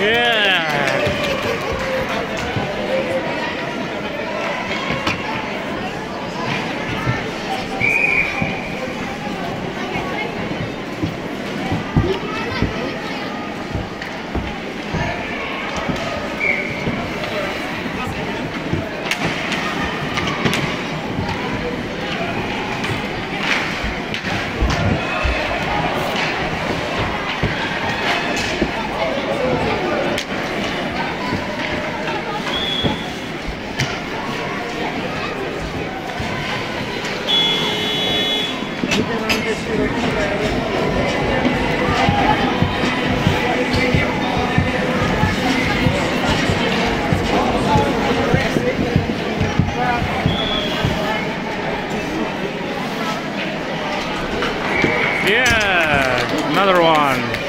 Yeah. Another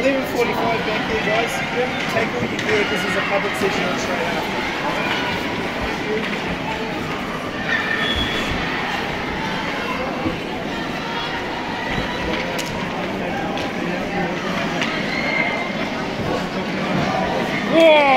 11.45 back here, guys. Take all you can This is a public session on straight after. Yeah!